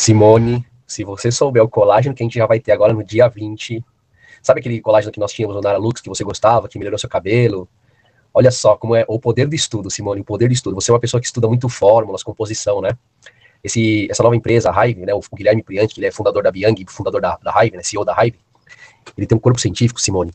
Simone, se você souber o colágeno que a gente já vai ter agora no dia 20, sabe aquele colágeno que nós tínhamos no Nara Lux que você gostava, que melhorou seu cabelo? Olha só como é o poder do estudo, Simone, o poder do estudo. Você é uma pessoa que estuda muito fórmulas, composição, né? Esse, essa nova empresa, a Hive, né, o Guilherme Priante, que ele é fundador da Biang, fundador da, da Hive, né, CEO da Hive, ele tem um corpo científico, Simone,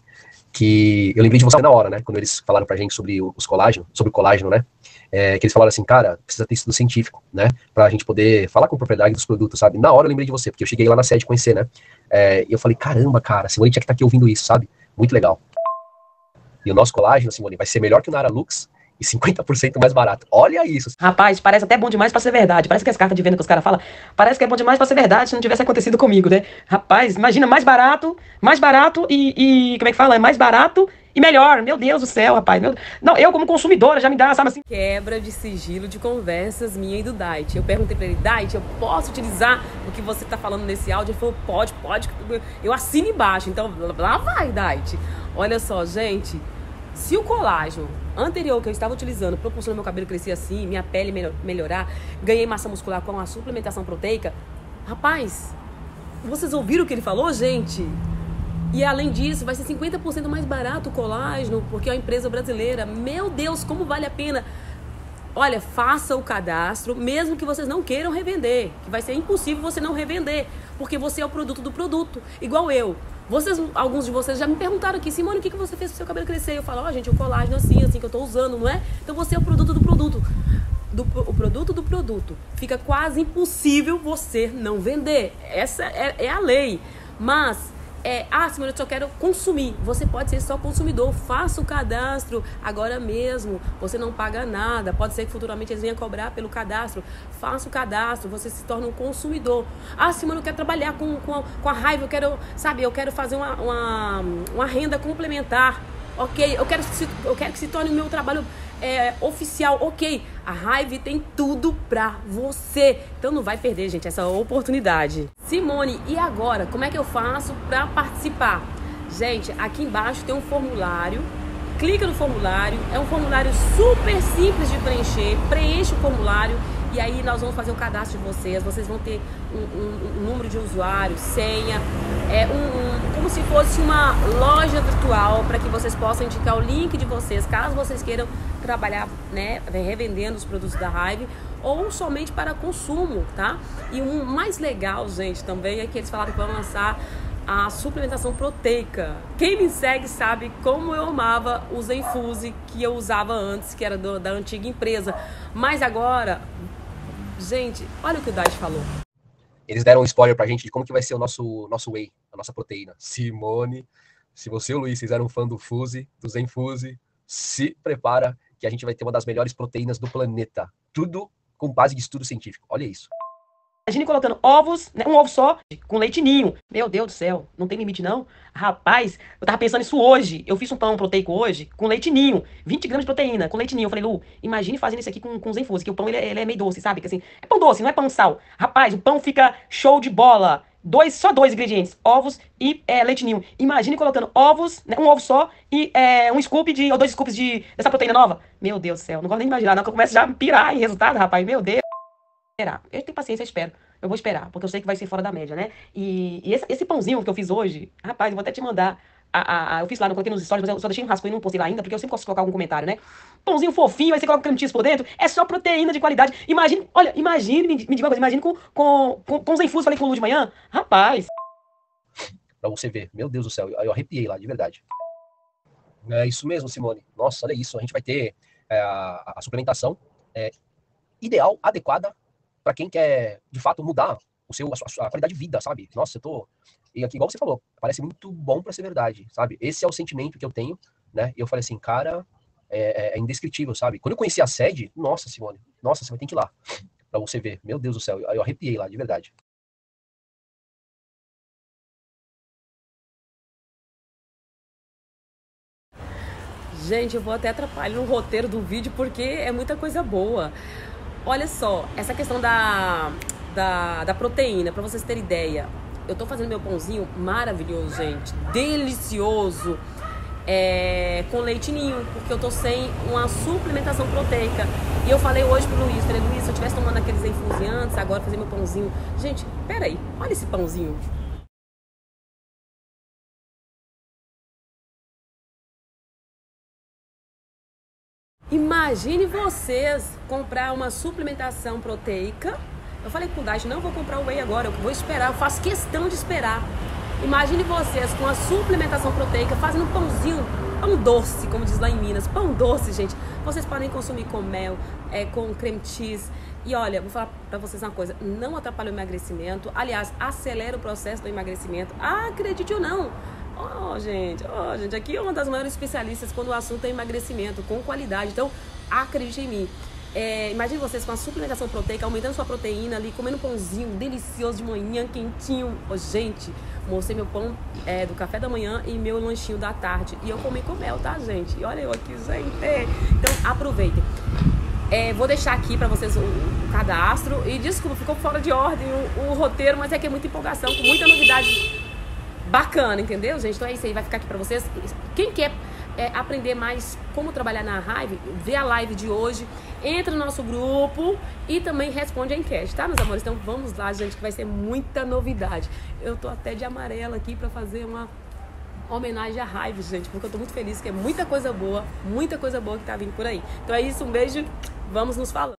que eu lembrei de você na hora, né, quando eles falaram pra gente sobre os colágeno, sobre o colágeno, né, é, que eles falaram assim, cara, precisa ter estudo científico, né, pra gente poder falar com propriedade dos produtos, sabe? Na hora eu lembrei de você, porque eu cheguei lá na sede conhecer, né, é, e eu falei, caramba, cara, Simone tinha que estar tá aqui ouvindo isso, sabe? Muito legal. E o nosso colágeno, Simone, vai ser melhor que o Nara Lux, e 50% mais barato. Olha isso. Rapaz, parece até bom demais para ser verdade. Parece que as cartas de venda que os caras falam, parece que é bom demais para ser verdade se não tivesse acontecido comigo, né? Rapaz, imagina mais barato, mais barato e, e como é que fala? É mais barato e melhor. Meu Deus do céu, rapaz. Meu... Não, eu como consumidora já me dá, sabe assim? Quebra de sigilo de conversas minha e do Dait. Eu perguntei para ele, Dait, eu posso utilizar o que você tá falando nesse áudio? Ele falou, pode, pode. Eu assino embaixo. Então, lá vai, Dait. Olha só, gente. Se o colágeno anterior que eu estava utilizando proporcionou meu cabelo crescer assim, minha pele melhorar, ganhei massa muscular com a suplementação proteica, rapaz, vocês ouviram o que ele falou, gente? E além disso, vai ser 50% mais barato o colágeno, porque é uma empresa brasileira. Meu Deus, como vale a pena! Olha, faça o cadastro, mesmo que vocês não queiram revender, que vai ser impossível você não revender, porque você é o produto do produto, igual eu. Vocês, alguns de vocês já me perguntaram aqui, Simone, o que, que você fez para seu cabelo crescer? Eu falo, ó, oh, gente, o colágeno assim, assim que eu estou usando, não é? Então você é o produto do produto. Do, o produto do produto. Fica quase impossível você não vender. Essa é, é a lei. Mas é, ah, Simone, eu só quero consumir. Você pode ser só consumidor. Faça o cadastro agora mesmo. Você não paga nada. Pode ser que futuramente eles venham cobrar pelo cadastro. Faça o cadastro. Você se torna um consumidor. Ah, Simone, eu quero trabalhar com, com, a, com a raiva. Eu quero, sabe, eu quero fazer uma, uma, uma renda complementar. Ok, eu quero, eu quero que se torne o meu trabalho é, oficial, ok. A Hive tem tudo pra você. Então não vai perder, gente, essa oportunidade. Simone, e agora? Como é que eu faço pra participar? Gente, aqui embaixo tem um formulário. Clica no formulário. É um formulário super simples de preencher. Preenche o formulário e aí nós vamos fazer o cadastro de vocês. Vocês vão ter um, um, um número de usuário, senha, é um, como se fosse uma loja virtual para que vocês possam indicar o link de vocês, caso vocês queiram trabalhar, né, revendendo os produtos da Hive ou somente para consumo, tá? E o mais legal, gente, também é que eles falaram que vão lançar a suplementação proteica. Quem me segue sabe como eu amava o Zenfuse que eu usava antes, que era do, da antiga empresa. Mas agora Gente, olha o que o Dad falou. Eles deram um spoiler pra gente de como que vai ser o nosso, nosso whey, a nossa proteína. Simone, se você e o Luiz fizeram um fã do Fuse, do Zen Fuse, se prepara que a gente vai ter uma das melhores proteínas do planeta. Tudo com base de estudo científico. Olha isso. Imagine colocando ovos, né, um ovo só, com leite ninho. Meu Deus do céu, não tem limite não? Rapaz, eu tava pensando isso hoje. Eu fiz um pão proteico hoje com leite ninho. 20 gramas de proteína com leite ninho. Eu falei, Lu, imagine fazendo isso aqui com, com Zenfuse, que o pão ele é, ele é meio doce, sabe? Que assim, é pão doce, não é pão sal. Rapaz, o pão fica show de bola. Dois, só dois ingredientes, ovos e é, leite ninho. Imagine colocando ovos, né, um ovo só e é, um scoop de, ou dois scoops de, dessa proteína nova. Meu Deus do céu, não gosto nem de imaginar, não, que eu começo já a pirar em resultado, rapaz, meu Deus esperar. Eu tenho paciência, eu espero. Eu vou esperar, porque eu sei que vai ser fora da média, né? E, e esse, esse, pãozinho que eu fiz hoje, rapaz, eu vou até te mandar. A, a, eu fiz lá, não coloquei nos stories, mas eu só deixei um rascunho e não postei lá ainda, porque eu sempre posso colocar algum comentário, né? Pãozinho fofinho, aí você coloca cream cheese por dentro, é só proteína de qualidade. Imagine, olha, imagine, me, me diga uma coisa, imagine com, com, com, com os infusos, falei com o Lu de manhã, rapaz. Pra você ver, meu Deus do céu, eu, eu arrepiei lá, de verdade. É isso mesmo, Simone. Nossa, olha isso, a gente vai ter é, a, a suplementação é, ideal, adequada para quem quer, de fato, mudar o seu, a, sua, a qualidade de vida, sabe? Nossa, eu tô. E aqui, igual você falou, parece muito bom para ser verdade, sabe? Esse é o sentimento que eu tenho, né? E eu falei assim, cara, é, é, é indescritível, sabe? Quando eu conheci a sede, nossa, Simone, nossa, você vai ter que ir lá para você ver. Meu Deus do céu, eu, eu arrepiei lá, de verdade. Gente, eu vou até atrapalhar no roteiro do vídeo porque é muita coisa boa. Olha só, essa questão da, da, da proteína, para vocês terem ideia. Eu tô fazendo meu pãozinho maravilhoso, gente. Delicioso. é, com leite ninho, porque eu tô sem uma suplementação proteica. E eu falei hoje pro Luiz, falei, Luiz, se eu estivesse tomando aqueles infusiantes, agora fazer meu pãozinho. Gente, peraí, olha esse pãozinho. Imagine vocês comprar uma suplementação proteica. Eu falei com o Dash, não vou comprar o whey agora, eu vou esperar, eu faço questão de esperar. Imagine vocês com a suplementação proteica fazendo um pãozinho, pão doce, como diz lá em Minas, pão doce, gente. Vocês podem consumir com mel, é, com creme cheese. E olha, vou falar pra vocês uma coisa, não atrapalha o emagrecimento, aliás, acelera o processo do emagrecimento. Ah, acredite ou não, Oh, gente, oh, gente, aqui é uma das maiores especialistas quando o assunto é emagrecimento, com qualidade. Então, acredite em mim. É, imagine vocês com a suplementação proteica, aumentando sua proteína ali, comendo um pãozinho delicioso de manhã, quentinho. Oh, gente, mostrei meu pão é, do café da manhã e meu lanchinho da tarde. E eu comi com mel, tá, gente? E olha eu aqui, gente. Então, aproveitem. É, vou deixar aqui para vocês o, o, cadastro. E desculpa, ficou fora de ordem o, o roteiro, mas é que é muita empolgação, com muita novidade bacana, entendeu, gente? Então é isso aí, vai ficar aqui pra vocês. Quem quer é, aprender mais como trabalhar na live, vê a live de hoje, entra no nosso grupo e também responde a enquete, tá, meus amores? Então vamos lá, gente, que vai ser muita novidade. Eu tô até de amarelo aqui pra fazer uma homenagem à raiva, gente, porque eu tô muito feliz que é muita coisa boa, muita coisa boa que tá vindo por aí. Então é isso, um beijo, vamos nos falando.